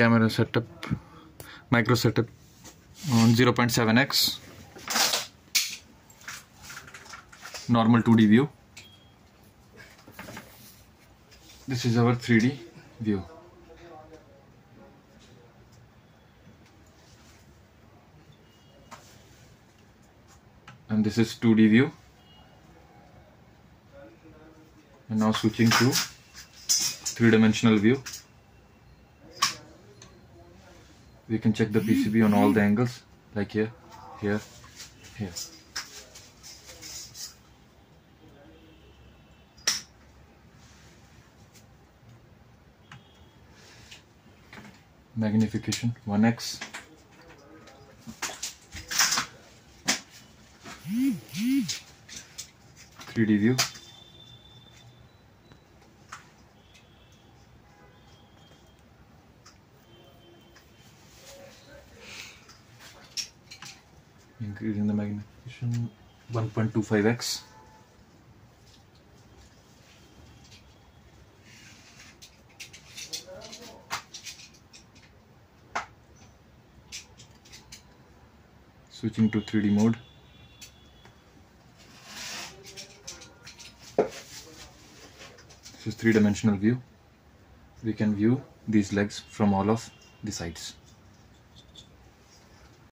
camera setup micro setup on 0.7x normal 2d view. This is our 3d view. And this is 2d view. And now switching to three-dimensional view we can check the PCB on all the angles. Like here here here. Magnification 1x Three D view. Increasing the magnification 1.25x. Switching to 3D mode. This is three-dimensional view. We can view these legs from all of the sides.